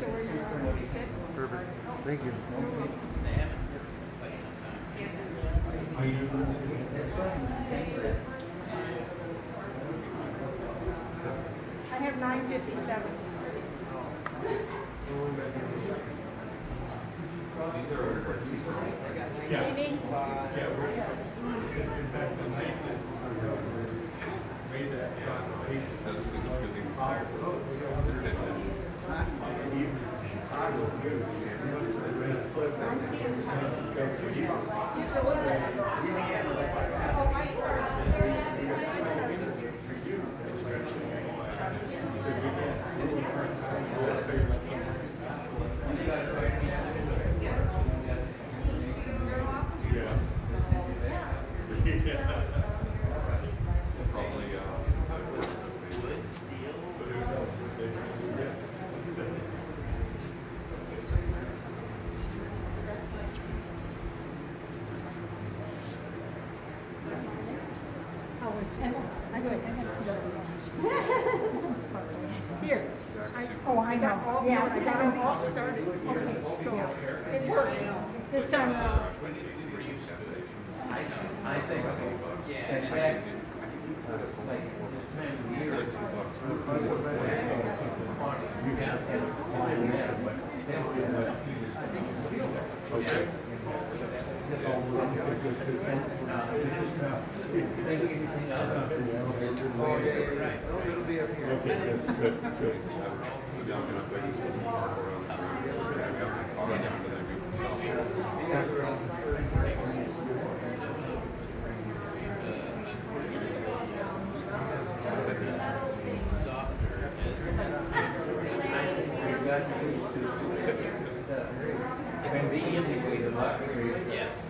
you. Perfect. Thank you. I have 957. Yeah. Oh, yeah, Thank you.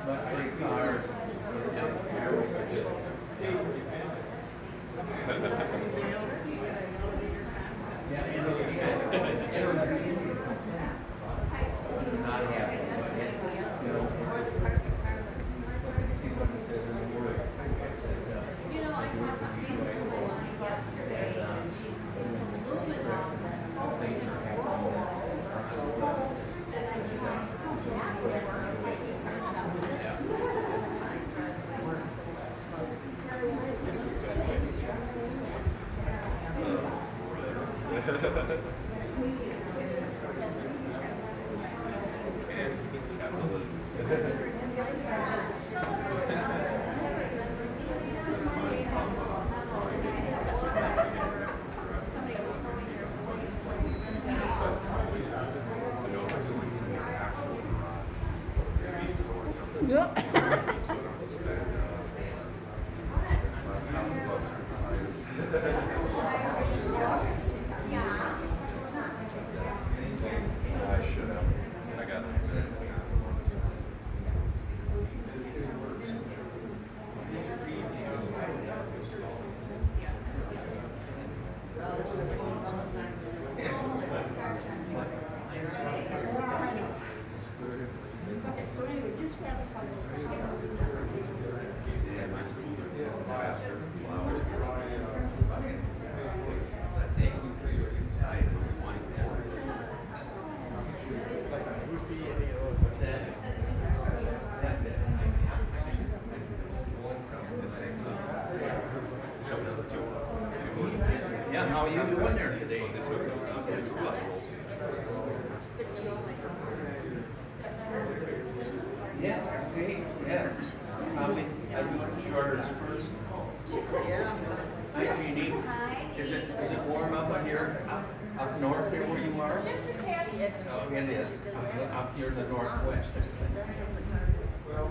but I Yeah. You need, is it, is it warm up on your, up, north here where you are? Just a tad. Oh, it is, up here in the northwest. Well,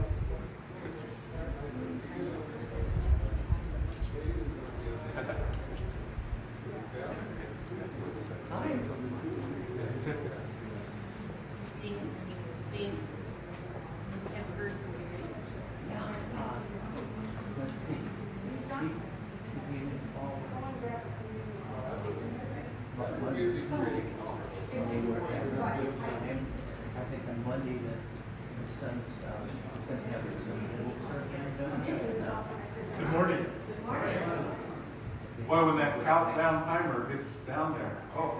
countdown timer gets down there. Oh.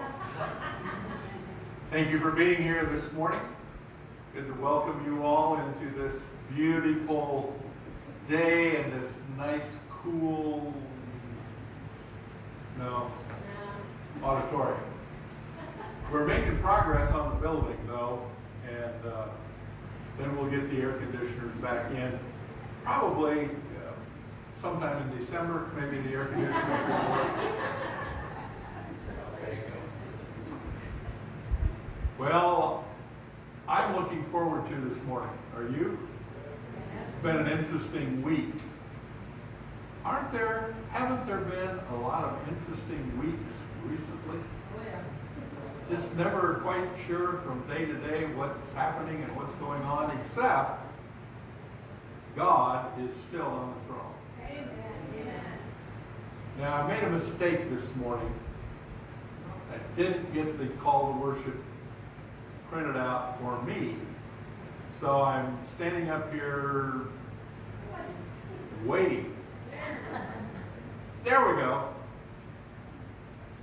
Thank you for being here this morning. Good to welcome you all into this beautiful day and this nice, cool, no, auditorium. We're making progress on the building, though, and uh, then we'll get the air conditioners back in. Probably sometime in December, maybe the air conditioners will work. Well, I'm looking forward to this morning. Are you? It's been an interesting week. Aren't there, haven't there been a lot of interesting weeks recently? Oh, Just never quite sure from day to day what's happening and what's going on, except God is still on the throne. Now, I made a mistake this morning. I didn't get the call to worship printed out for me. So I'm standing up here waiting. There we go.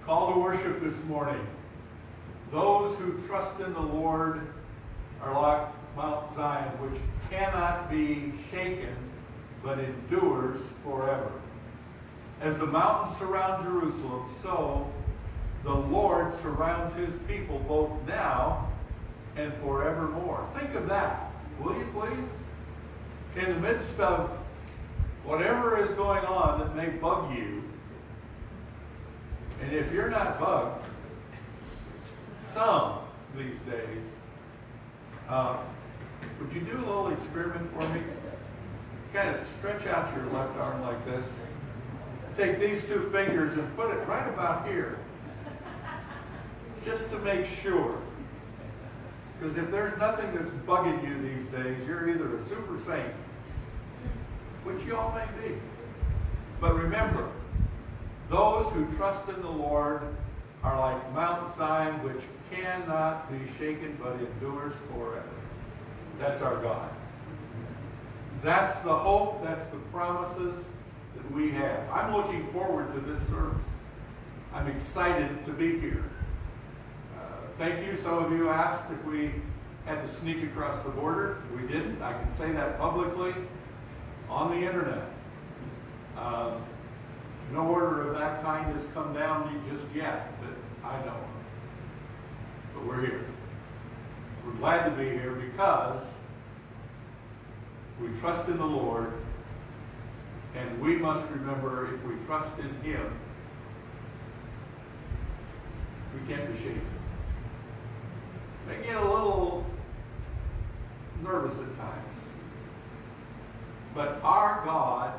Call to worship this morning. Those who trust in the Lord are like Mount Zion, which cannot be shaken, but endures forever. As the mountains surround Jerusalem, so the Lord surrounds his people both now and forevermore. Think of that, will you please? In the midst of whatever is going on that may bug you, and if you're not bugged, some these days, uh, would you do a little experiment for me? Kind of stretch out your left arm like this. Take these two fingers and put it right about here. Just to make sure. Because if there's nothing that's bugging you these days, you're either a super saint, which you all may be. But remember, those who trust in the Lord are like Mount Zion, which cannot be shaken but endures forever. That's our God. That's the hope, that's the promises we have. I'm looking forward to this service. I'm excited to be here. Uh, thank you. Some of you asked if we had to sneak across the border. We didn't. I can say that publicly on the internet. Um, no order of that kind has come down just yet that I know. But we're here. We're glad to be here because we trust in the Lord, and we must remember if we trust in Him, we can't be shaken. May get a little nervous at times. But our God,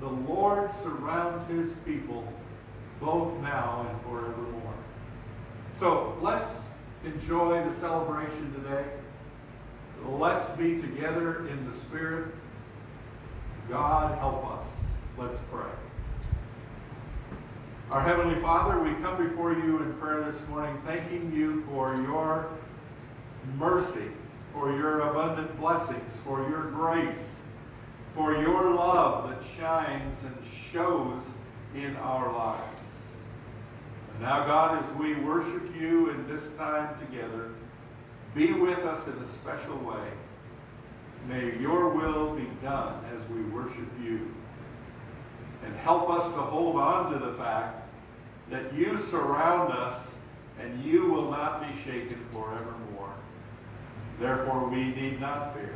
the Lord surrounds his people both now and forevermore. So let's enjoy the celebration today. Let's be together in the Spirit. God help us. Let's pray. Our Heavenly Father, we come before you in prayer this morning, thanking you for your mercy, for your abundant blessings, for your grace, for your love that shines and shows in our lives. And now, God, as we worship you in this time together, be with us in a special way. May your will be done as we worship you. And help us to hold on to the fact that you surround us and you will not be shaken forevermore. Therefore, we need not fear.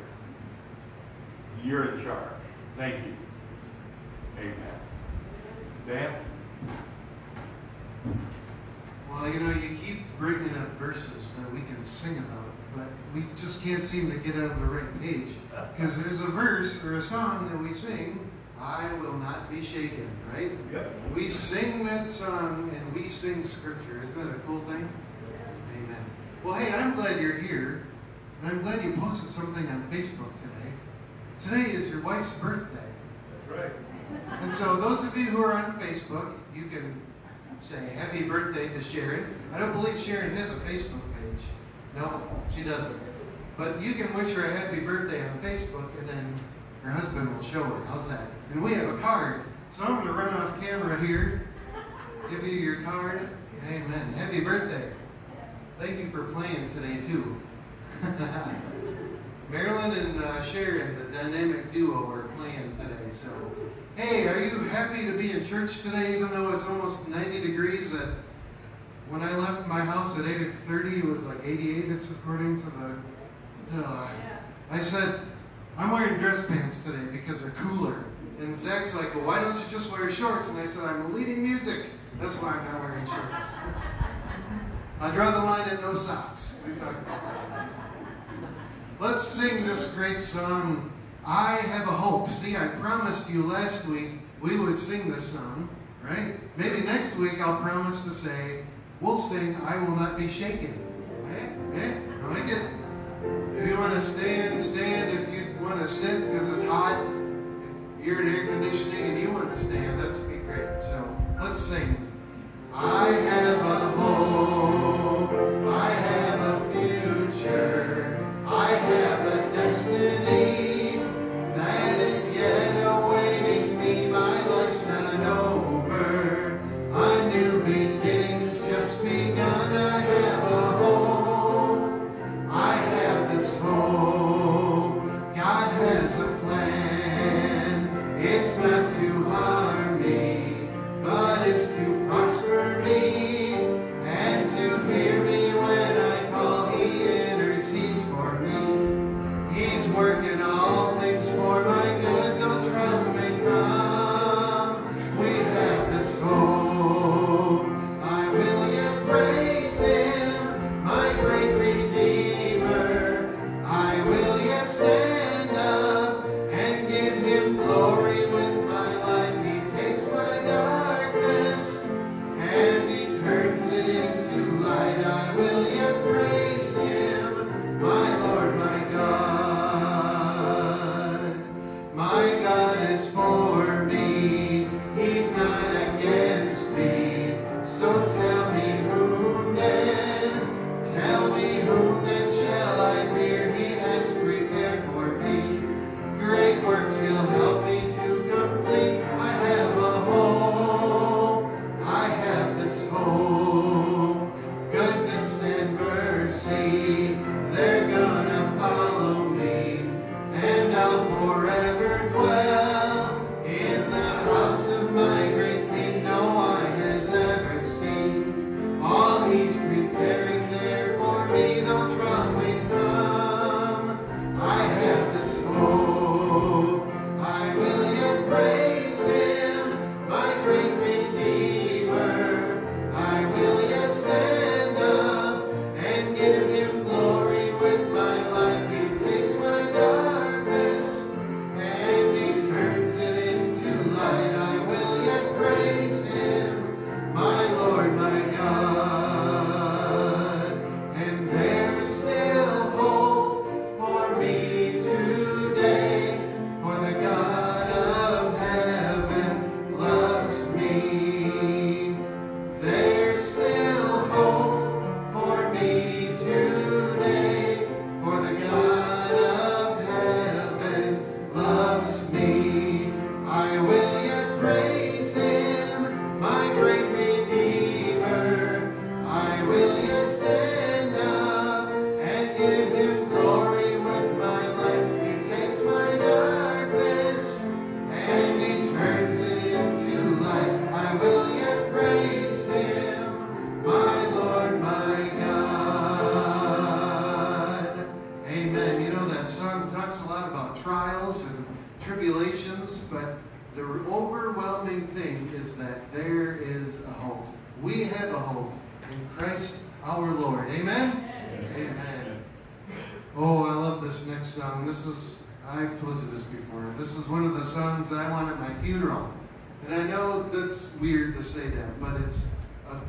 You're in charge. Thank you. Amen. Dan? Well, you know, you keep bringing up verses that we can sing about, but we just can't seem to get on the right page. Because there's a verse or a song that we sing, I will not be shaken, right? Yep. We sing that song and we sing scripture. Isn't that a cool thing? Yes. Amen. Well, hey, I'm glad you're here, and I'm glad you posted something on Facebook today. Today is your wife's birthday. That's right. And so those of you who are on Facebook, you can say happy birthday to Sharon. I don't believe Sharon has a Facebook page. No, she doesn't. But you can wish her a happy birthday on Facebook, and then her husband will show her. How's that? And we have a card. So I'm going to run off camera here, give you your card. Amen. Happy birthday. Thank you for playing today, too. Marilyn and uh, Sharon, the dynamic duo, are playing today. So, hey, are you happy to be in church today, even though it's almost 90 degrees at when I left my house at 8.30, it was like 88, it's according to the, uh, I said, I'm wearing dress pants today because they're cooler. And Zach's like, well, why don't you just wear shorts? And I said, I'm leading music. That's why I'm not wearing shorts. I draw the line at no socks. Let's sing this great song, I Have a Hope. See, I promised you last week we would sing this song, right? Maybe next week I'll promise to say, We'll sing, I Will Not Be Shaken. Okay? Okay? I like it. If you want to stand, stand. If you want to sit because it's hot, if you're in air conditioning and you want to stand, that's be great. So let's sing. I have a hope. I have a future. I have a destiny.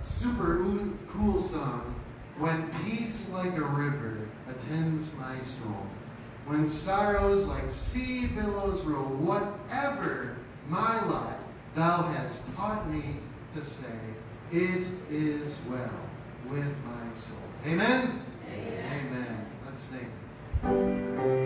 super cool song. When peace like a river attends my soul, when sorrows like sea billows roll, whatever my life thou hast taught me to say, it is well with my soul. Amen? Amen. Amen. Let's sing.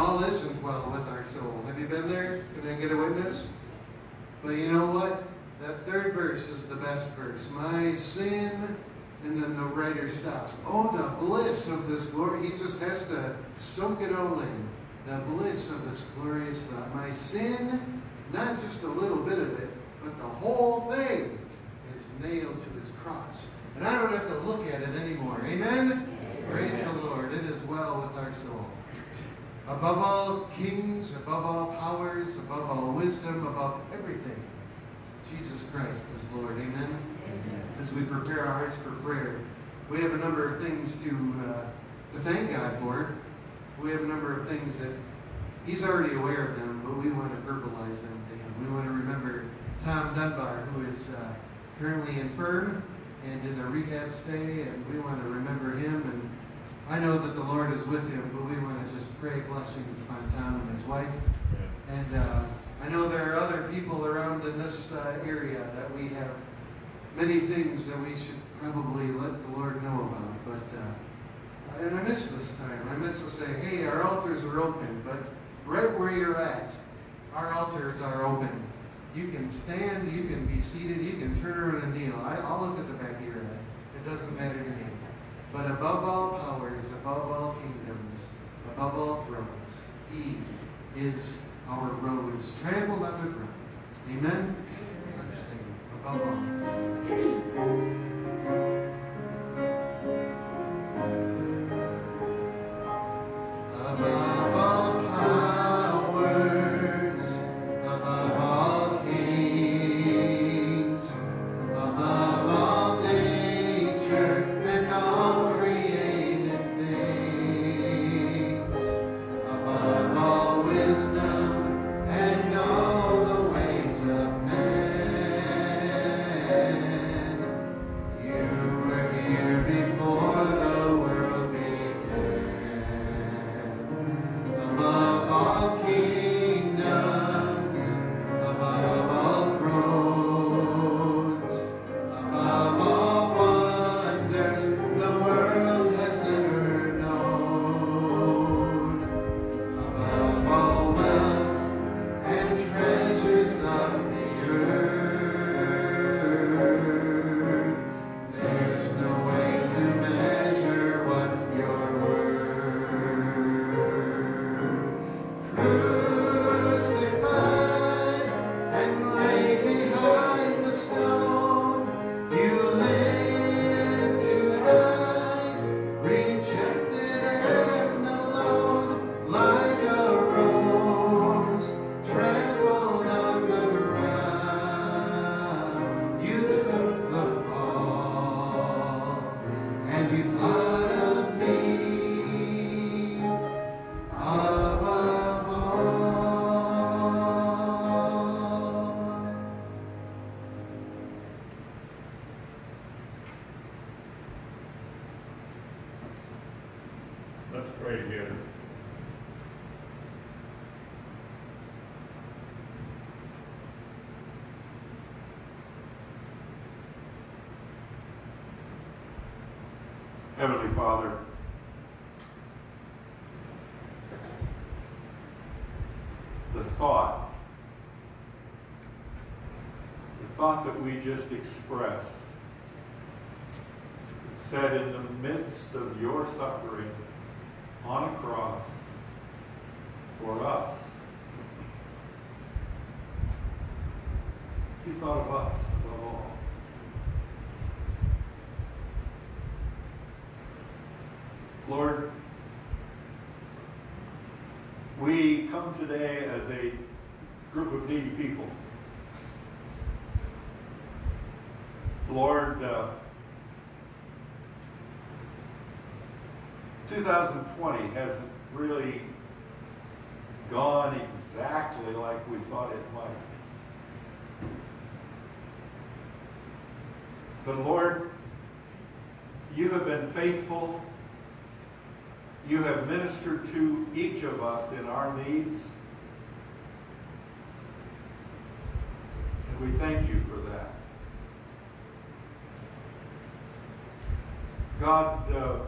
All isn't well with our soul. Have you been there? Can I get a witness? But you know what? That third verse is the best verse. My sin, and then the writer stops. Oh, the bliss of this glory. He just has to soak it all in. The bliss of this glorious thought. My sin, not just a little bit of it, but the whole thing is nailed to his cross. And I don't have to look at it anymore. Amen? Praise the Lord. It is well with our soul. Above all kings, above all powers, above all wisdom, above everything, Jesus Christ is Lord. Amen? As we prepare our hearts for prayer, we have a number of things to, uh, to thank God for. We have a number of things that He's already aware of them, but we want to verbalize them to Him. We want to remember Tom Dunbar, who is uh, currently infirm and in a rehab stay, and we want to remember him. And I know that the Lord is with him, but we want to just pray blessings upon Tom and his wife. And uh, I know there are other people around in this uh, area that we have many things that we should probably let the Lord know about. But uh, and I miss this time. I miss to say, hey, our altars are open, but right where you're at, our altars are open. You can stand, you can be seated, you can turn around and kneel. I, I'll look at the back of your head. It doesn't matter to me. But above all powers, above all kingdoms, above all thrones, He is our rose trampled underground. Amen? Let's sing above all. Above just expressed, It said in the midst of your suffering on a cross for us, you thought of us above all. Lord, we come today as a group of needy people. Lord, uh, 2020 hasn't really gone exactly like we thought it might. But Lord, you have been faithful. You have ministered to each of us in our needs. And we thank you for that. God, uh,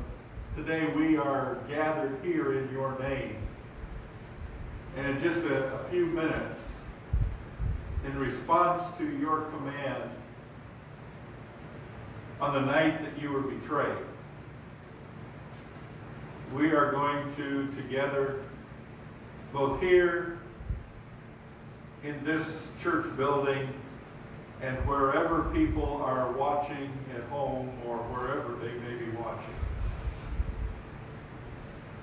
today we are gathered here in your name. And in just a, a few minutes, in response to your command on the night that you were betrayed, we are going to together, both here in this church building and wherever people are watching at home or wherever they may be watching,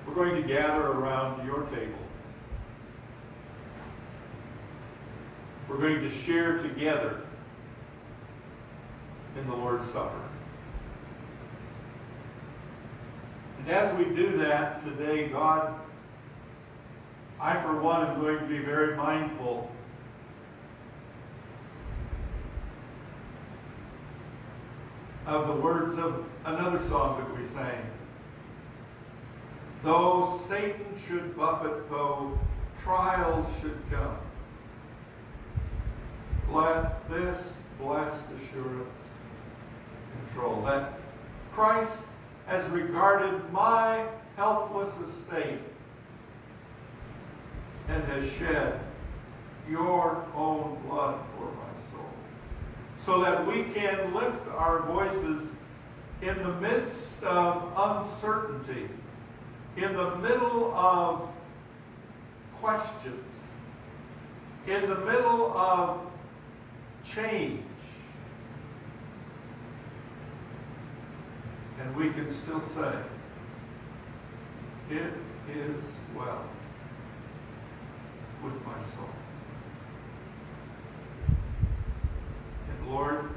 we're going to gather around your table. We're going to share together in the Lord's Supper. And as we do that today, God, I for one am going to be very mindful of the words of another song that we sang. Though Satan should buffet, though trials should come, let this blessed assurance control that Christ has regarded my helpless estate and has shed your own blood for my so that we can lift our voices in the midst of uncertainty, in the middle of questions, in the middle of change. And we can still say, It is well with my soul. And Lord,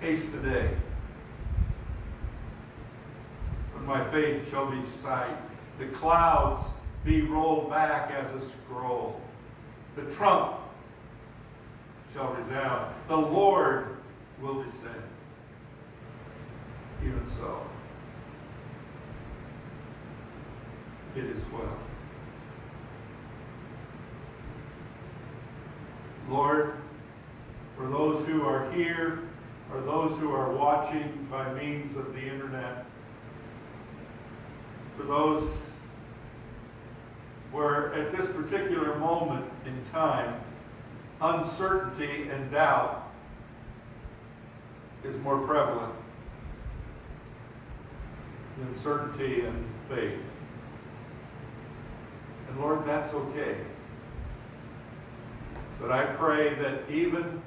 haste the day when my faith shall be sight, the clouds be rolled back as a scroll, the trump shall resound, the Lord will descend. Even so, it is well. Lord, for those who are here or those who are watching by means of the internet, for those where at this particular moment in time, uncertainty and doubt is more prevalent than certainty and faith. And Lord, that's okay. But I pray that even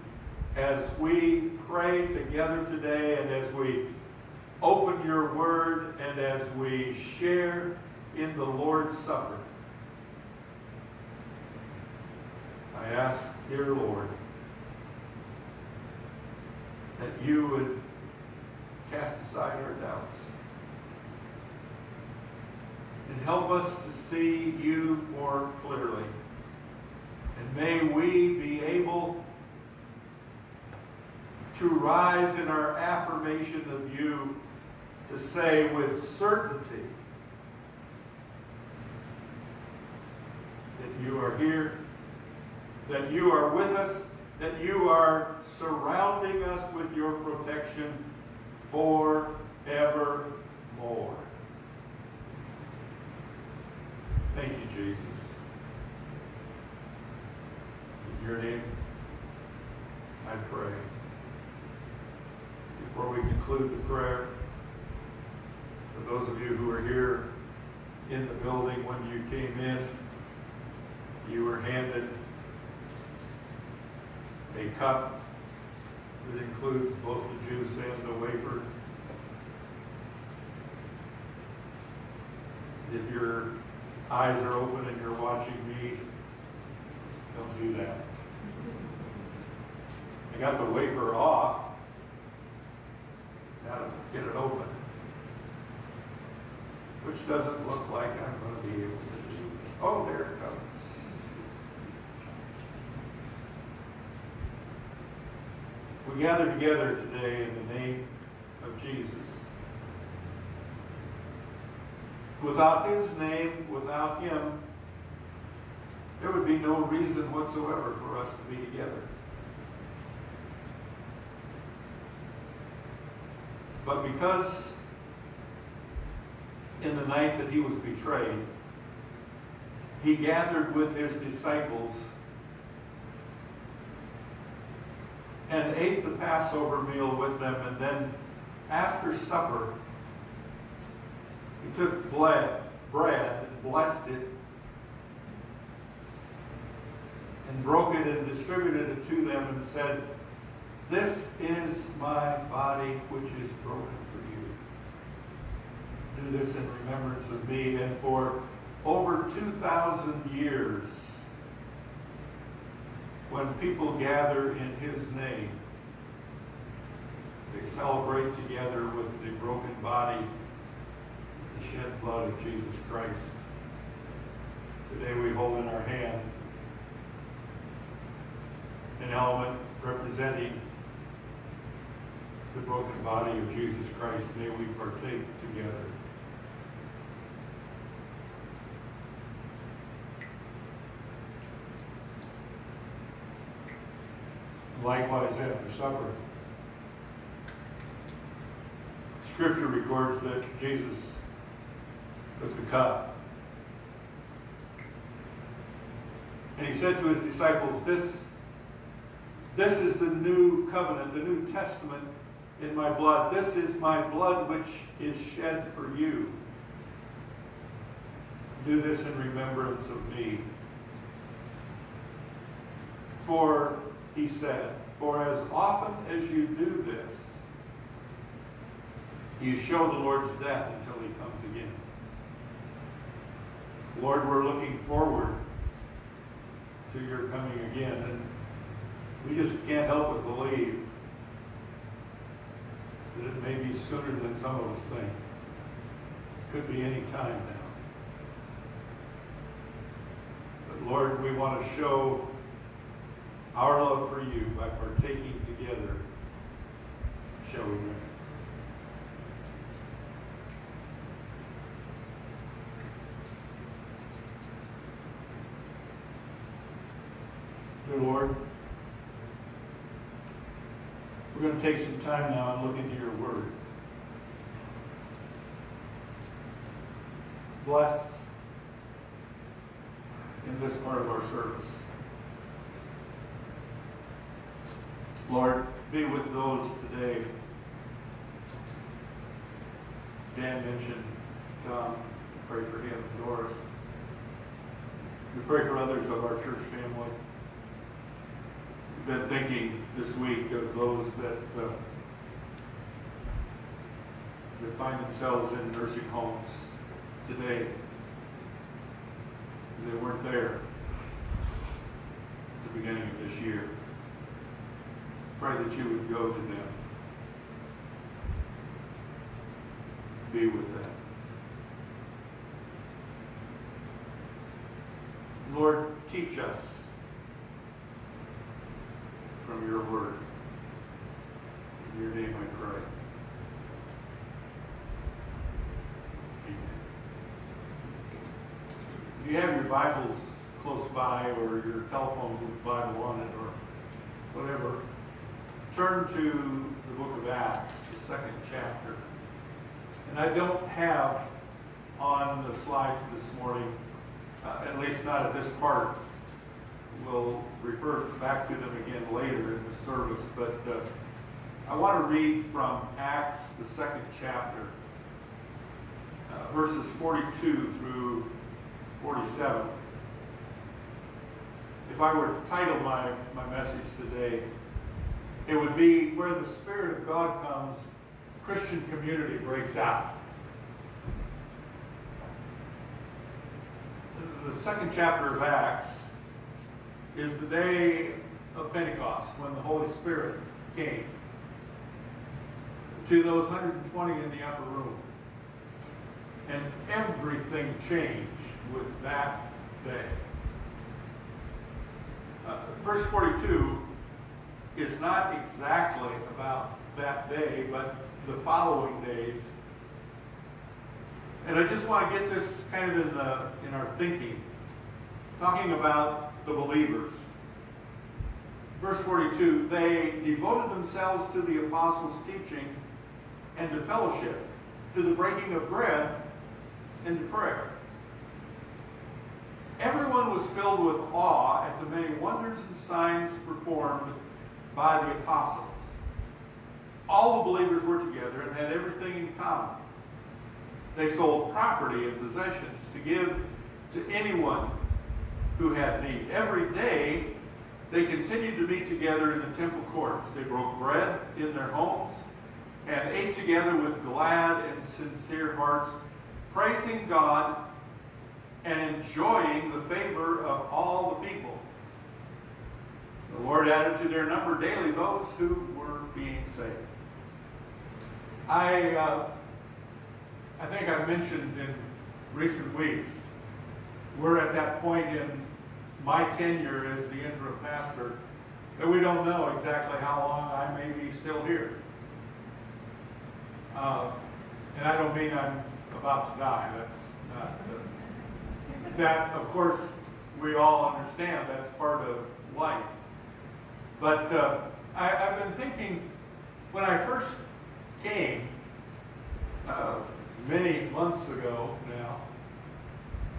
as we pray together today and as we open your word and as we share in the Lord's Supper, I ask, dear Lord, that you would cast aside our doubts and help us to see you more clearly. And may we be able to rise in our affirmation of you to say with certainty that you are here, that you are with us, that you are surrounding us with your protection forevermore. Thank you, Jesus. In your name, I pray. Before we conclude the prayer, for those of you who are here in the building when you came in, you were handed a cup that includes both the juice and the wafer. If your eyes are open and you're watching me, don't do that. I got the wafer off. Now to get it open. Which doesn't look like I'm going to be able to do. Oh, there it comes. We gather together today in the name of Jesus. Without his name, without him, there would be no reason whatsoever for us to be together. But because in the night that he was betrayed, he gathered with his disciples and ate the Passover meal with them, and then after supper, he took bread, bread and blessed it, and broke it and distributed it to them, and said, This is my body which is broken for you. Do this in remembrance of me. And for over 2,000 years, when people gather in his name, they celebrate together with the broken body, the shed blood of Jesus Christ. Today we hold in our hand an element representing the broken body of Jesus Christ. May we partake together. Likewise after supper. Scripture records that Jesus took the cup. And he said to his disciples, This, this is the new covenant, the New Testament in my blood. This is my blood which is shed for you. Do this in remembrance of me. For, he said, for as often as you do this, you show the Lord's death until he comes again. Lord, we're looking forward to your coming again, and we just can't help but believe that it may be sooner than some of us think. It could be any time now. But Lord, we want to show our love for you by partaking together. Shall we Lord, we're going to take some time now and look into your word. Bless in this part of our service. Lord, be with those today. Dan mentioned Tom. Pray for him, Doris. We pray for others of our church family. We've been thinking this week of those that uh, that find themselves in nursing homes today. They weren't there at the beginning of this year. Pray that you would go to them. Be with them. Lord, teach us from your word. In your name I pray. Amen. If you have your Bibles close by or your telephones with the Bible on it or whatever, turn to the book of Acts, the second chapter. And I don't have on the slides this morning, uh, at least not at this part. We'll refer back to them again later in the service, but uh, I want to read from Acts, the second chapter, uh, verses 42 through 47. If I were to title my, my message today, it would be where the Spirit of God comes, Christian community breaks out. The second chapter of Acts is the day of Pentecost when the Holy Spirit came to those 120 in the upper room. And everything changed with that day. Uh, verse 42 is not exactly about that day, but the following days. And I just want to get this kind of in, the, in our thinking, talking about the believers. Verse 42 they devoted themselves to the apostles' teaching and to fellowship, to the breaking of bread and to prayer. Everyone was filled with awe at the many wonders and signs performed by the apostles. All the believers were together and had everything in common. They sold property and possessions to give to anyone who had need. Every day, they continued to meet together in the temple courts. They broke bread in their homes and ate together with glad and sincere hearts, praising God and enjoying the favor of all the people. The Lord added to their number daily those who were being saved. I, uh, I think I mentioned in recent weeks, we're at that point in my tenure as the interim pastor that we don't know exactly how long I may be still here. Uh, and I don't mean I'm about to die. That's not. Uh, that, of course, we all understand. That's part of life. But uh, I, I've been thinking when I first came uh, many months ago.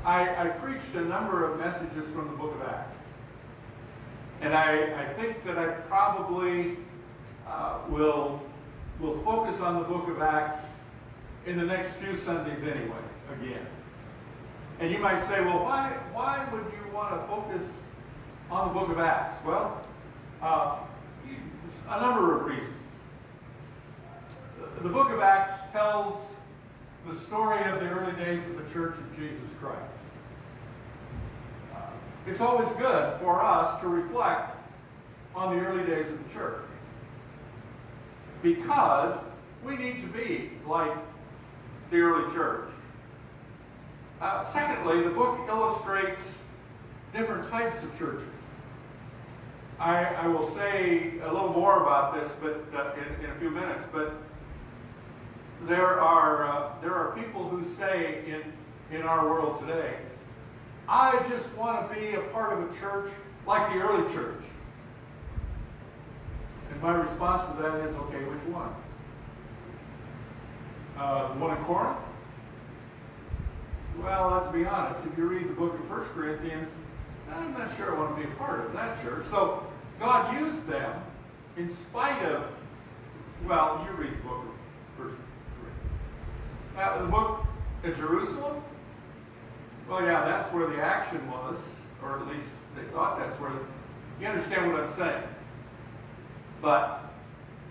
I, I preached a number of messages from the book of Acts. And I, I think that I probably uh, will, will focus on the book of Acts in the next few Sundays anyway, again. And you might say, well, why, why would you want to focus on the book of Acts? Well, uh, a number of reasons. The, the book of Acts tells the story of the early days of the Church of Jesus Christ. Uh, it's always good for us to reflect on the early days of the church because we need to be like the early church. Uh, secondly, the book illustrates different types of churches. I, I will say a little more about this but uh, in, in a few minutes, but there are, uh, there are people who say in, in our world today, I just want to be a part of a church like the early church. And my response to that is, okay, which one? Uh, the one in Corinth? Well, let's be honest. If you read the book of 1 Corinthians, I'm not sure I want to be a part of that church. So God used them in spite of, well, you read the book of 1 the book of Jerusalem? Well, yeah, that's where the action was, or at least they thought that's where. You understand what I'm saying? But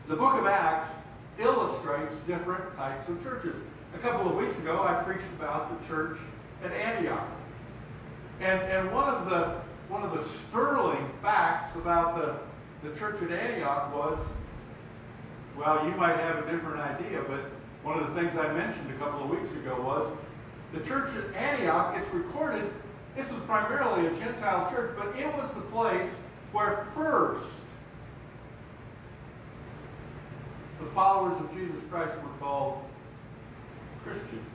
the book of Acts illustrates different types of churches. A couple of weeks ago, I preached about the church at Antioch. And, and one of the one of the sterling facts about the, the church at Antioch was, well, you might have a different idea, but one of the things I mentioned a couple of weeks ago was the church at Antioch, it's recorded, this was primarily a Gentile church, but it was the place where first the followers of Jesus Christ were called Christians,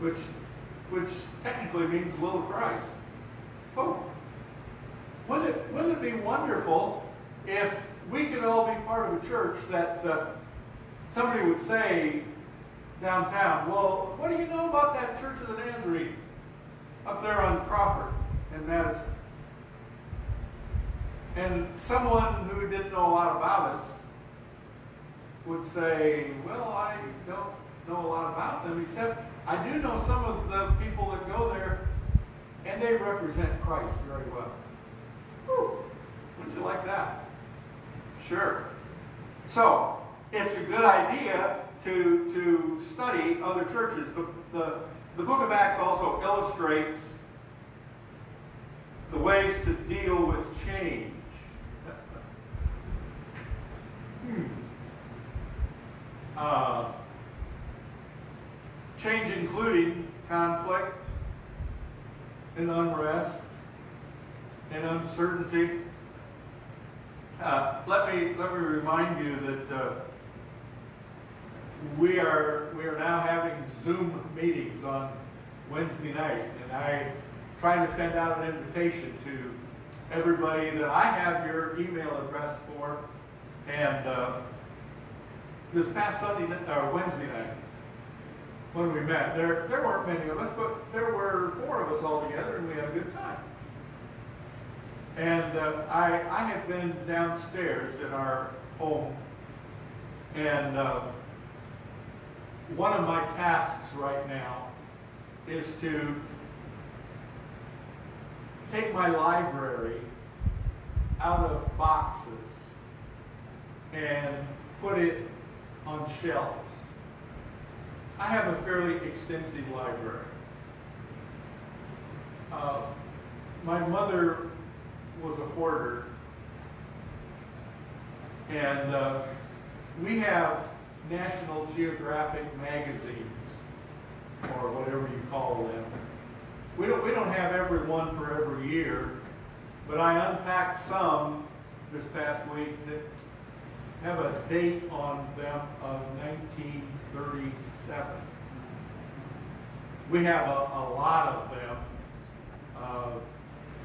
which, which technically means little Christ. Oh, wouldn't it, wouldn't it be wonderful if we could all be part of a church that uh, somebody would say downtown, well, what do you know about that Church of the Nazarene up there on Crawford and Madison? And someone who didn't know a lot about us would say, well, I don't know a lot about them, except I do know some of the people that go there, and they represent Christ very well. Whew. Wouldn't you like that? Sure. So, it's a good idea to, to study other churches. The, the, the book of Acts also illustrates the ways to deal with change. hmm. uh, change including conflict and unrest and uncertainty. Uh, let me let me remind you that uh, we are we are now having Zoom meetings on Wednesday night, and I try to send out an invitation to everybody that I have your email address for. And uh, this past Sunday or uh, Wednesday night, when we met, there there weren't many of us, but there were four of us all together and we had a good time. And uh, I, I have been downstairs in our home, and uh, one of my tasks right now is to take my library out of boxes and put it on shelves. I have a fairly extensive library. Uh, my mother was a hoarder, and uh, we have National Geographic magazines, or whatever you call them. We don't, we don't have every one for every year, but I unpacked some this past week that have a date on them of 1937. We have a, a lot of them uh,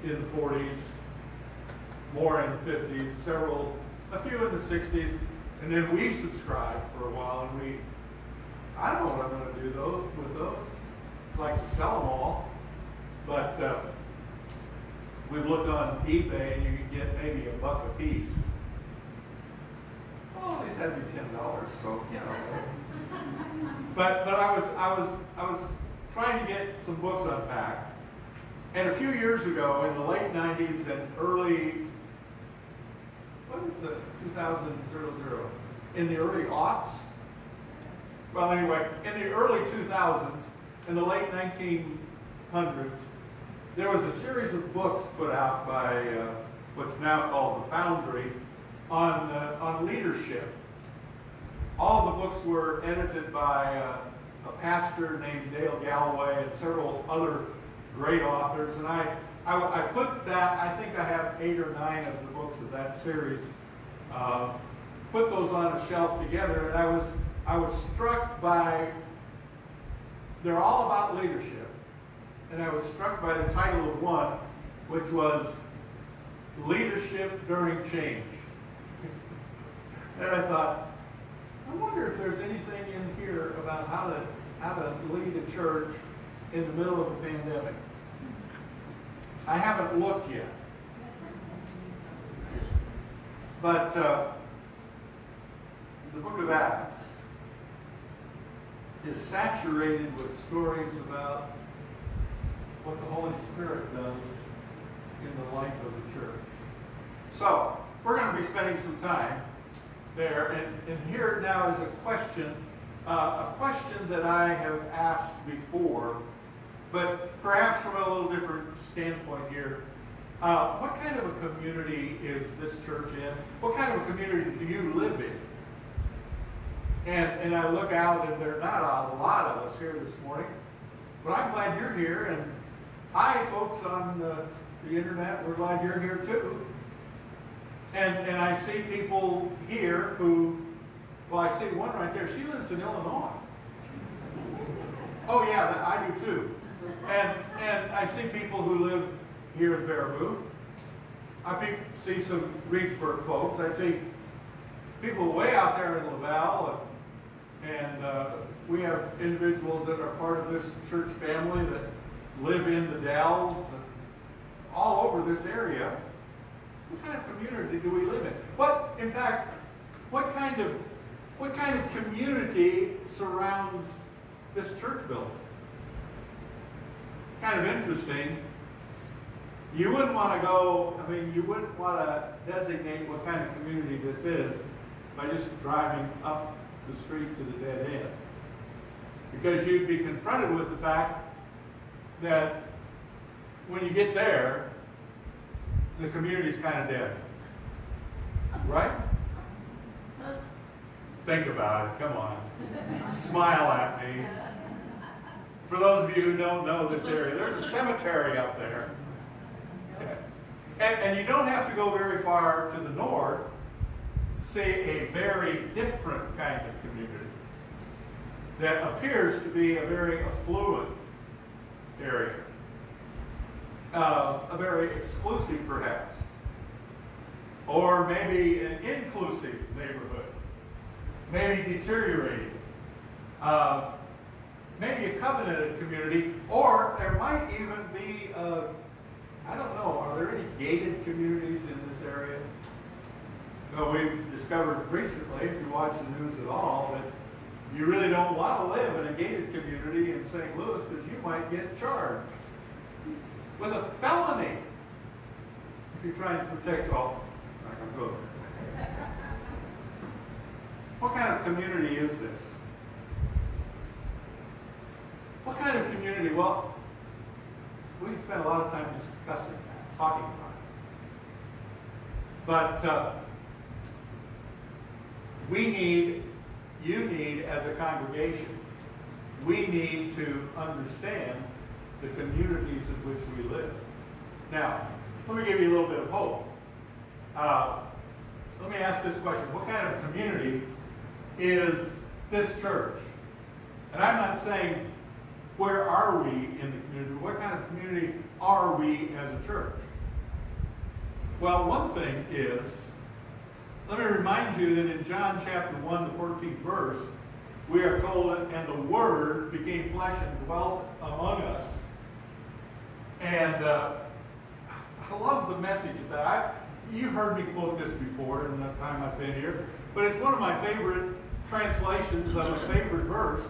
in the 40s, more in the 50s, several, a few in the 60s, and then we subscribed for a while, and we, I don't know what I'm going to do those with those. I'd like to sell them all, but uh, we've looked on eBay, and you can get maybe a buck a piece. Oh, these had to be ten dollars, so you know. But but I was I was I was trying to get some books unpacked, and a few years ago, in the late '90s and early what is the 2000 in the early aughts? Well, anyway, in the early 2000s, in the late 1900s, there was a series of books put out by uh, what's now called the Foundry on, uh, on leadership. All the books were edited by uh, a pastor named Dale Galloway and several other great authors. And I, I, I, put that, I think I have eight or nine of the books of that series, uh, put those on a shelf together. And I was, I was struck by, they're all about leadership. And I was struck by the title of one, which was Leadership During Change. And I thought, I wonder if there's anything in here about how to how to lead a church in the middle of a pandemic. I haven't looked yet. But uh, the book of Acts is saturated with stories about what the Holy Spirit does in the life of the church. So, we're going to be spending some time there. And, and here now is a question, uh, a question that I have asked before, but perhaps from a little different standpoint here. Uh, what kind of a community is this church in? What kind of a community do you live in? And, and I look out, and there are not a lot of us here this morning, but I'm glad you're here. And hi, folks on the, the internet, we're glad you're here too. And, and I see people here who, well, I see one right there. She lives in Illinois. Oh, yeah, I do too. And, and I see people who live here in Baraboo. I see some Reedsburg folks. I see people way out there in La Valle. And, and uh, we have individuals that are part of this church family that live in the Dells all over this area. What kind of community do we live in? What, in fact, what kind of what kind of community surrounds this church building? Kind of interesting. You wouldn't want to go, I mean, you wouldn't want to designate what kind of community this is by just driving up the street to the dead end. Because you'd be confronted with the fact that when you get there, the community's kind of dead. Right? Think about it. Come on. Smile at me. For those of you who don't know this area, there's a cemetery up there. Okay. And, and you don't have to go very far to the north to see a very different kind of community that appears to be a very affluent area uh, a very exclusive perhaps, or maybe an inclusive neighborhood, maybe deteriorating. Uh, maybe a covenanted community, or there might even be, uh, I don't know, are there any gated communities in this area? Well, we've discovered recently, if you watch the news at all, that you really don't want to live in a gated community in St. Louis because you might get charged with a felony if you're trying to protect all. Not gonna go there. What kind of community is this? What kind of community? Well, we can spend a lot of time discussing that, talking about it. But uh, we need, you need as a congregation, we need to understand the communities in which we live. Now, let me give you a little bit of hope. Uh, let me ask this question. What kind of community is this church? And I'm not saying where are we in the community, what kind of community are we as a church? Well, one thing is, let me remind you that in John chapter 1, the 14th verse, we are told, and the Word became flesh and dwelt among us. And uh, I love the message of that. I, you've heard me quote this before in the time I've been here, but it's one of my favorite translations of a favorite verse.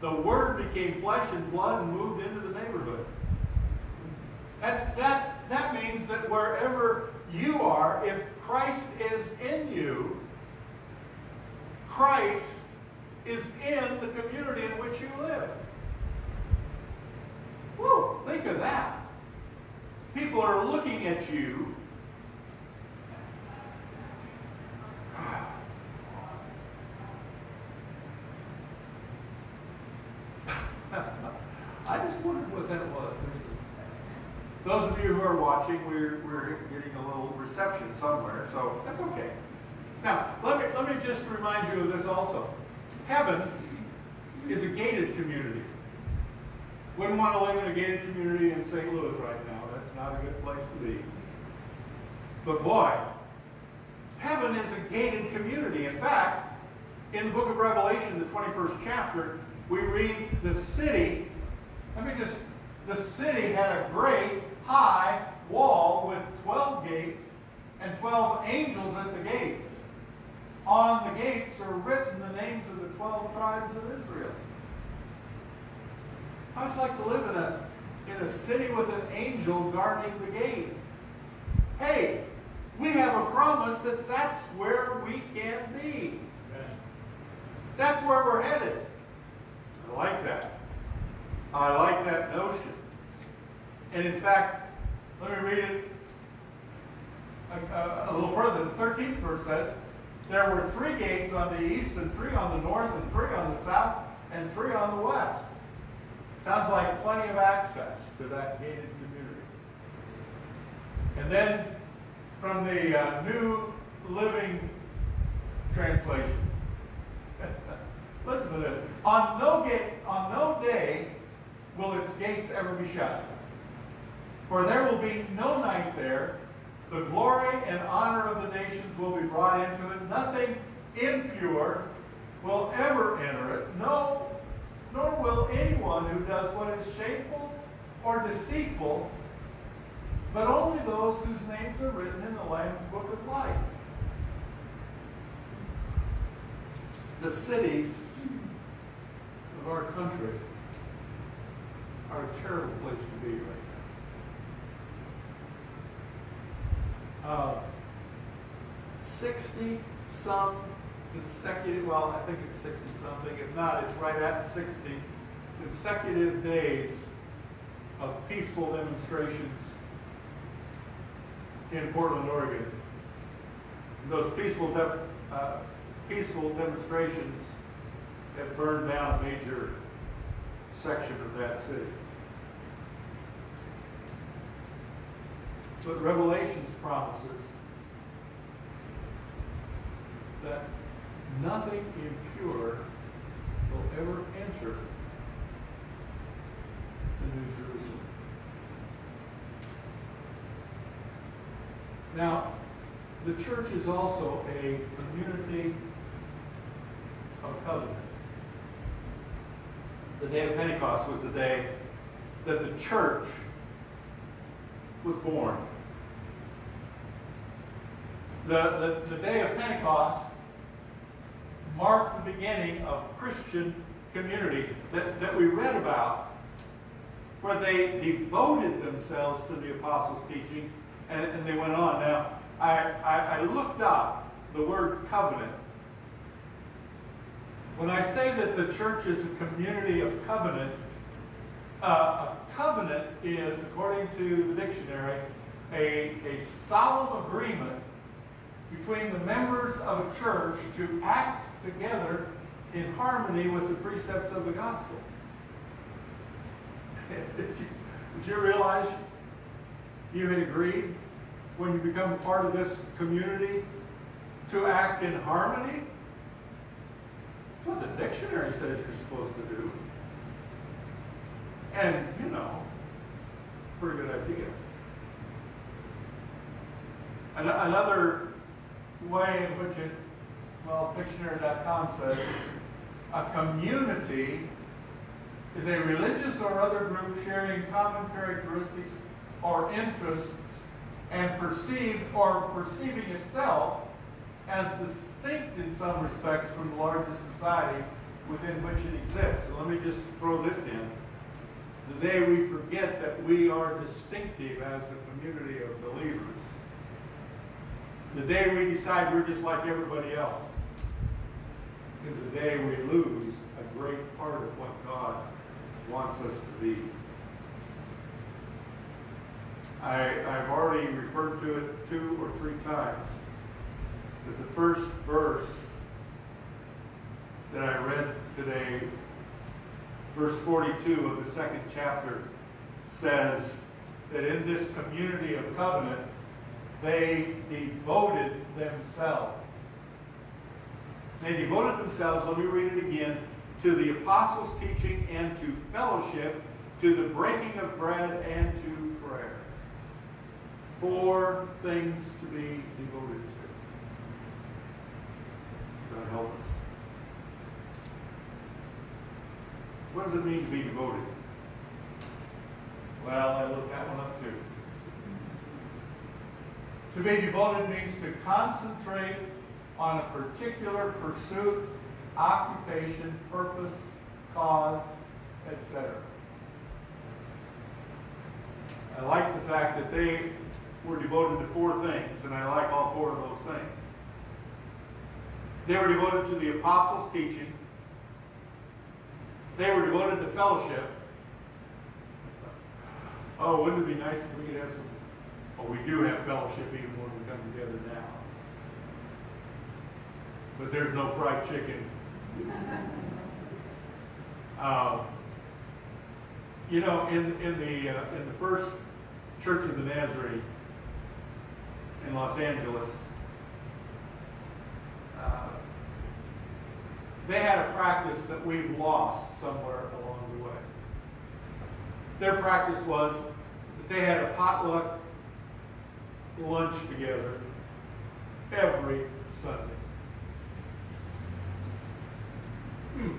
The Word became flesh and blood and moved into the neighborhood. That's, that, that means that wherever you are, if Christ is in you, Christ is in the community in which you live. Whoa, think of that. People are looking at you. I just wondered what that was. Those of you who are watching, we're, we're getting somewhere, so that's okay. Now, let me, let me just remind you of this also. Heaven is a gated community. Wouldn't want to live in a gated community in St. Louis right now. That's not a good place to be. But boy, heaven is a gated community. In fact, in the book of Revelation, the 21st chapter, we read the city. Let me just, the city had a great high wall with 12 gates and 12 angels at the gates. On the gates are written the names of the 12 tribes of Israel. How'd like to live in a, in a city with an angel guarding the gate? Hey, we have a promise that that's where we can be. That's where we're headed. I like that. I like that notion. And in fact, let me read it a, a, a little further. The 13th verse says, There were three gates on the east, and three on the north, and three on the south, and three on the west. Sounds like plenty of access to that gated community. And then from the uh, New Living Translation. Listen to this. On no gate, on no day will its gates ever be shut. For there will be no night there. The glory and honor of the nations will be brought into it. Nothing impure will ever enter it. No, nor will anyone who does what is shameful or deceitful, but only those whose names are written in the Lamb's book of life. The cities of our country are a terrible place to be right now. Uh, 60 some consecutive, well, I think it's 60 something. If not, it's right at 60 consecutive days of peaceful demonstrations in Portland, Oregon. Those peaceful, uh, peaceful demonstrations have burned down a major section of that city. But Revelations promises that nothing impure will ever enter the New Jerusalem. Now, the church is also a community of covenant. The day of Pentecost was the day that the church was born. The, the, the day of Pentecost marked the beginning of Christian community that, that we read about, where they devoted themselves to the apostles' teaching and, and they went on. Now, I, I, I looked up the word covenant. When I say that the church is a community of covenant, uh, a covenant is, according to the dictionary, a, a solemn agreement between the members of a church to act together in harmony with the precepts of the gospel. did, you, realize you had agreed when you become part of this community to act in harmony? That's what the dictionary says you're supposed to do. And, you know, pretty good idea. An- Another way in which it, well, Dictionary.com says, a community is a religious or other group sharing common characteristics or interests and perceived or perceiving itself as distinct in some respects from the larger society within which it exists. So let me just throw this in. The day we forget that we are distinctive as a community of believers, the day we decide we're just like everybody else, is the day we lose a great part of what God wants us to be. I, I've already referred to it two or three times. But the first verse that I read today, verse 42 of the second chapter, says that in this community of covenant, they devoted themselves. They devoted themselves, let me read it again, to the apostles' teaching and to fellowship, to the breaking of bread and to prayer. Four things to be devoted to. That help us? What does it mean to be devoted? Well, I looked that one up too. To be devoted means to concentrate on a particular pursuit, occupation, purpose, cause, etc. I like the fact that they were devoted to four things, and I like all four of those things. They were devoted to the apostles' teaching. They were devoted to fellowship. Oh, wouldn't it be nice if we could have some, oh, we do have fellowship even when we come together now. But there's no fried chicken. Um, you know, in, in the, uh, in the first Church of the Nazarene in Los Angeles, uh, they had a practice that we've lost somewhere along the way. Their practice was that they had a potluck lunch together every Sunday. Hmm.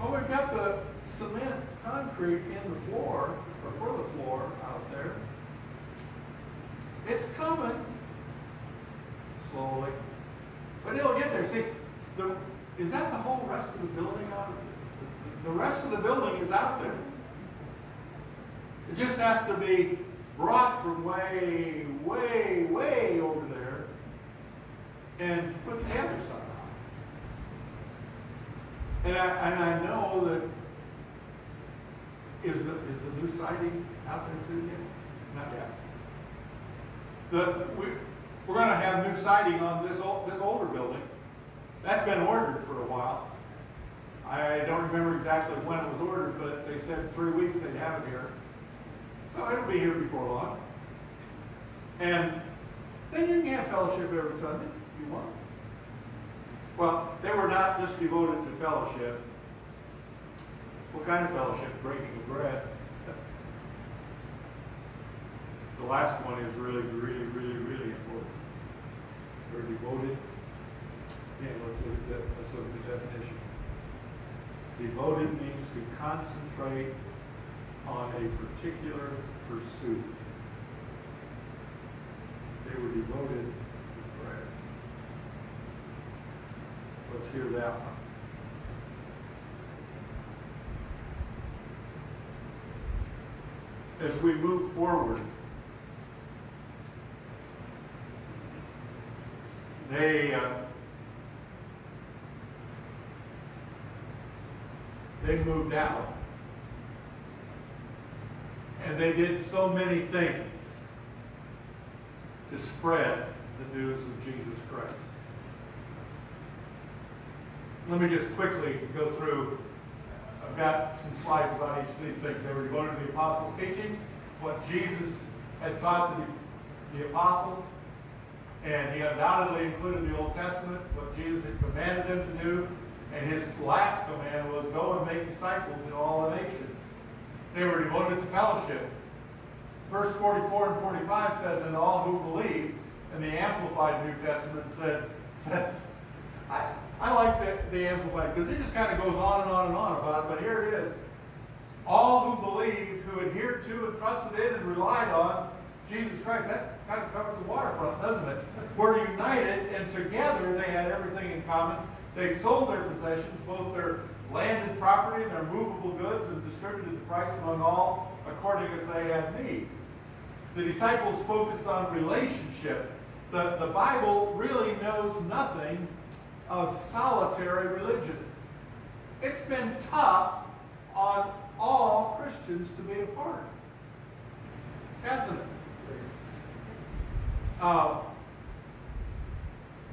Well, we've got the cement concrete in the floor, or for the floor out there. It's coming slowly. But it'll get there. See, the, is that the whole rest of the building out the rest of the building is out there. It just has to be brought from way, way, way over there and put together somehow. And I, and I know that is the, is the new siding out there too yet? Not yet. The, we, we're gonna have new siding on this, ol- this older building. That's been ordered for a while. I don't remember exactly when it was ordered, but they said three weeks they'd have it here. So it'll be here before long. And then you can have fellowship every Sunday if you want. Well, they were not just devoted to fellowship. What kind of fellowship? Breaking of bread. The last one is really, really, really, really important. They're devoted. Yeah, let's look at that. Let's look at the definition. Devoted means to concentrate on a particular pursuit. They were devoted to prayer. Let's hear that one. As we move forward, they, uh, they moved out. And they did so many things to spread the news of Jesus Christ. Let me just quickly go through. I've got some slides about each of these things. They were devoted to the apostles' teaching, what Jesus had taught the, the apostles, and he undoubtedly included the Old Testament, what Jesus had commanded them to do, and his last command was go and make disciples in all the nations. They were devoted to fellowship. Verse 44 and 45 says, and all who believe, and the Amplified New Testament said, says, I, I like the, the Amplified, because it just kind of goes on and on and on about it, but here it is. All who believed, who adhered to and trusted in and relied on Jesus Christ, that kind of covers the waterfront, doesn't it? Were united, and together they had everything in common. They sold their possessions, both their landed property and their movable goods, and distributed the price among all according as they had need. The disciples focused on relationship. The, the Bible really knows nothing of solitary religion. It's been tough on all Christians to be a part, hasn't it? Uh,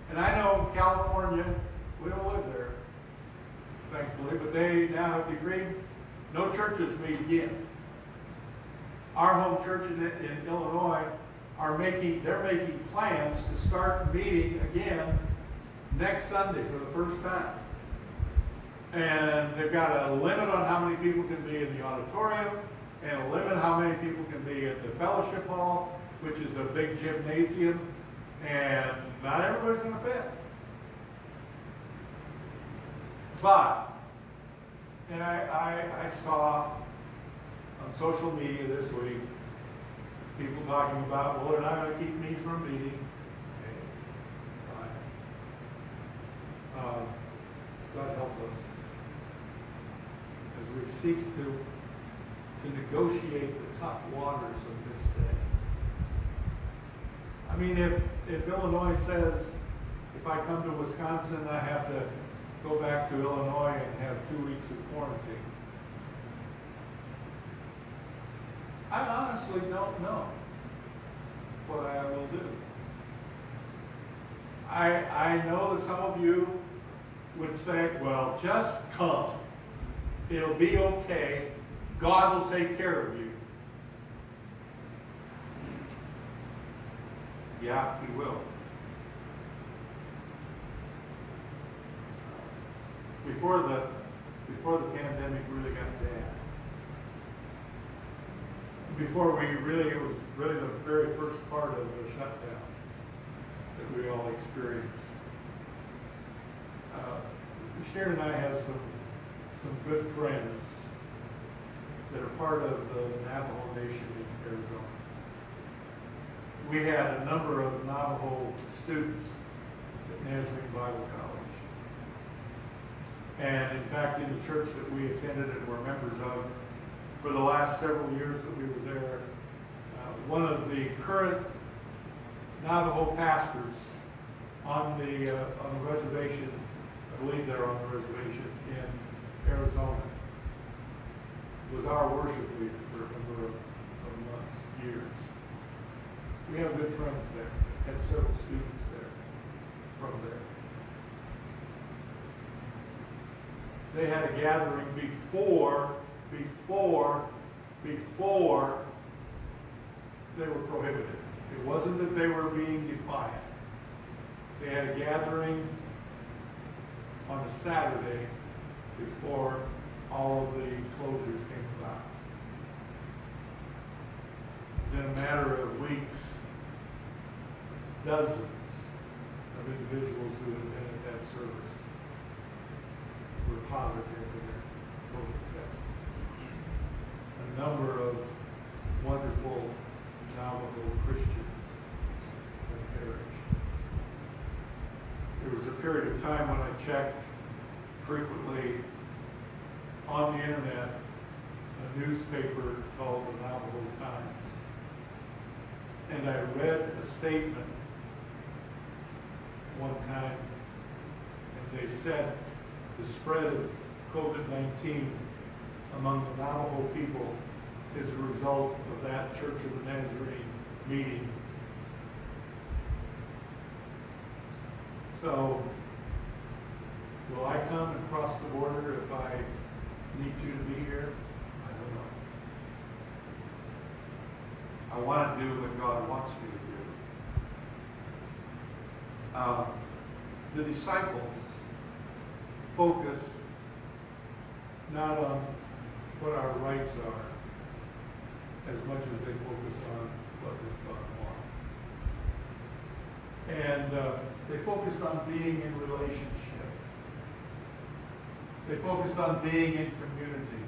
and I know California, we don't live there, thankfully, but they now have decreed no churches meet again. Our home church in, in Illinois are making, they're making plans to start meeting again next Sunday for the first time. And they've got a limit on how many people can be in the auditorium, and a limit how many people can be at the fellowship hall, which is a big gymnasium, and not everybody's going to fit. But, and I, I, I saw on social media this week people talking about, well, they're not going to keep me from meeting. Okay. Um, God help us as we seek to, to negotiate the tough waters of this day. I mean, if, if Illinois says, if I come to Wisconsin, I have to go back to Illinois and have two weeks of quarantine. I honestly don't know what I will do. I, I know that some of you would say, well, just come. It'll be okay. God will take care of you. Yeah, He will. Before the, before the pandemic really got bad, before we really, it was really the very first part of the shutdown that we all experienced. Uh, Sharon and I have some, some good friends that are part of the Navajo Nation in Arizona. We had a number of Navajo students at Nazarene Bible College. And in fact, in the church that we attended and were members of, for the last several years that we were there, uh, one of the current Navajo pastors on the, uh, on the reservation, I believe they're on the reservation in Arizona, was our worship leader for a number of, of months, years. We have good friends there, had several students there, from there. They had a gathering before, before, before they were prohibited. It wasn't that they were being defiant. They had a gathering on a Saturday before all of the closures came about. In a matter of weeks, dozens of individuals who had been at that service were positive in their COVID test. A number of wonderful Navajo Christians have perished. There was a period of time when I checked frequently on the internet a newspaper called the Navajo Times. And I read a statement one time, and they said the spread of COVID-19 among the Navajo people is a result of that Church of the Nazarene meeting. So, will I come and cross the border if I need you to be here? I don't know. I want to do what God wants me to do. Uh, the disciples focused not on what our rights are as much as they focused on what does God want. And uh, they focused on being in relationship. They focused on being in community.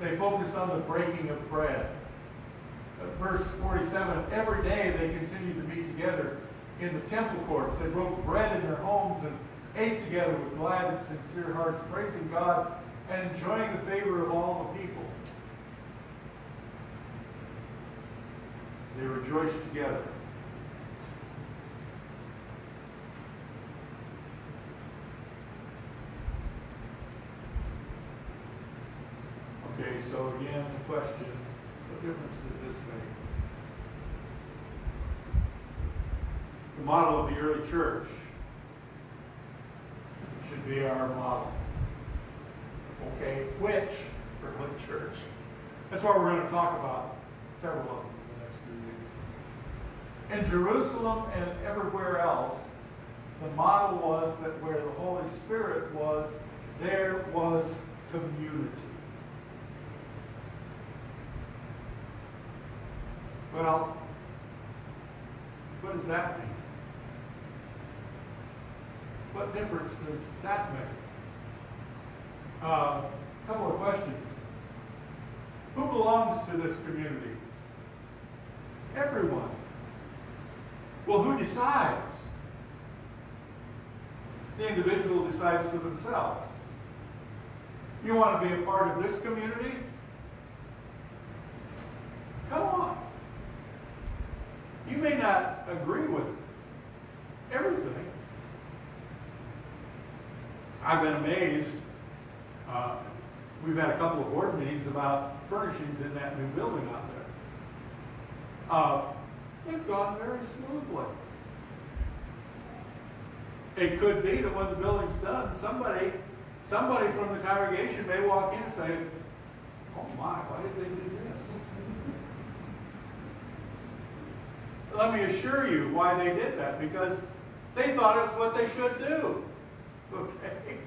They focused on the breaking of bread. Verse 47, every day they continued to meet together in the temple courts. They broke bread in their homes and ate together with glad and sincere hearts, praising God and enjoying the favor of all the people. They rejoiced together. Okay, so again, the question, what difference does this make? The model of the early church should be our model. Okay, which early church? That's what we're going to talk about, several of them in the next few weeks. In Jerusalem and everywhere else, the model was that where the Holy Spirit was, there was community. Well, what does that mean? What difference does that make? A uh, couple of questions. Who belongs to this community? Everyone. Well, who decides? The individual decides for themselves. You want to be a part of this community? Come on. You may not agree with everything. I've been amazed. Uh, we've had a couple of board meetings about furnishings in that new building out there. Uh, they've gone very smoothly. It could be that when the building's done, somebody, somebody from the congregation may walk in and say, "Oh my, why did they do this?" Let me assure you why they did that, because they thought it was what they should do. Okay?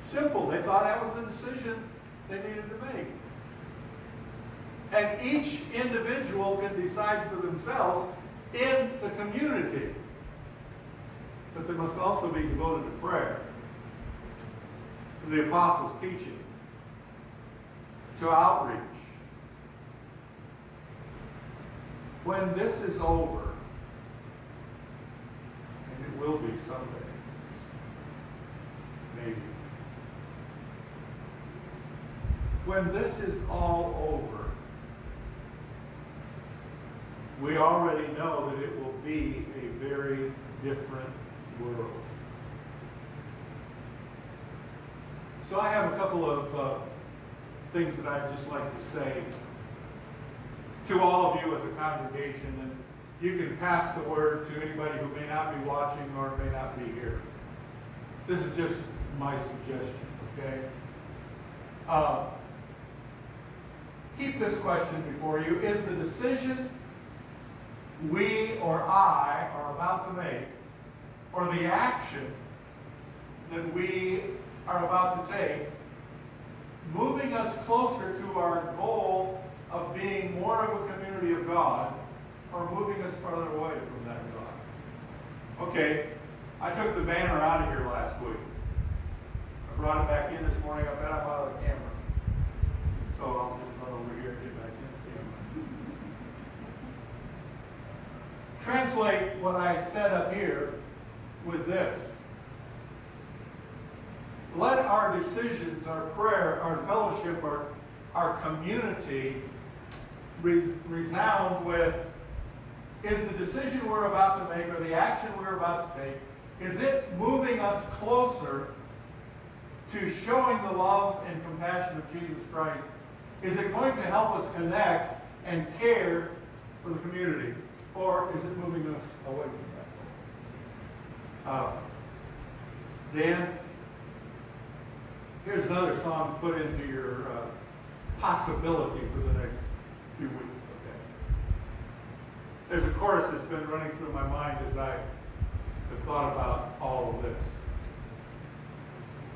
Simple. They thought that was the decision they needed to make. And each individual can decide for themselves in the community. But they must also be devoted to prayer, to the apostles' teaching, to outreach. When this is over, and it will be someday, maybe. When this is all over, we already know that it will be a very different world. So I have a couple of uh, things that I'd just like to say to all of you as a congregation, and you can pass the word to anybody who may not be watching or may not be here. This is just my suggestion, okay? Uh, keep this question before you. Is the decision we or I are about to make, or the action that we are about to take, moving us closer to our goal of being more of a community of God, or moving us farther away from that God? Okay, I took the banner out of here last week. Brought it back in this morning, I bet I'm out of the camera. So I'll just run over here and get back in the camera. Translate what I said up here with this. Let our decisions, our prayer, our fellowship, our, our community resound with, is the decision we're about to make or the action we're about to take, is it moving us closer to showing the love and compassion of Jesus Christ? Is it going to help us connect and care for the community? Or is it moving us away from that? Uh, Dan, here's another song put into your uh, possibility for the next few weeks, okay? There's a chorus that's been running through my mind as I have thought about all of this.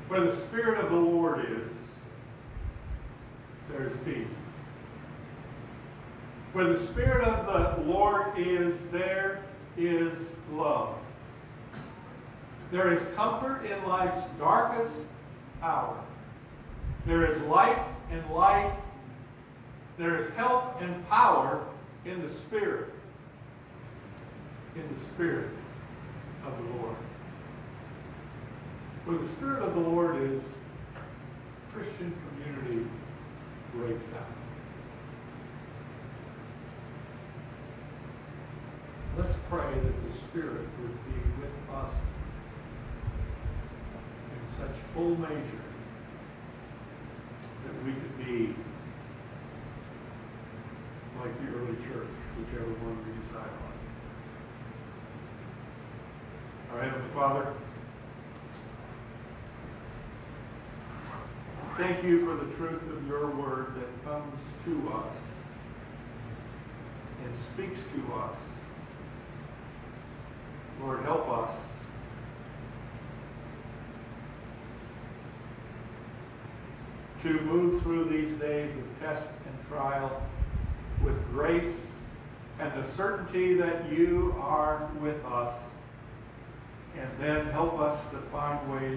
Where the Spirit of the Lord is, there is peace. Where the Spirit of the Lord is, there is love. There is comfort in life's darkest hour. There is light and life. There is help and power in the Spirit. In the Spirit of the Lord. Where the Spirit of the Lord is, Christian community breaks out. Let's pray that the Spirit would be with us in such full measure that we could be like the early church, whichever one we decide on. Our Heavenly Father, thank you for the truth of your word that comes to us and speaks to us. Lord, help us to move through these days of test and trial with grace and the certainty that you are with us. And then help us to find ways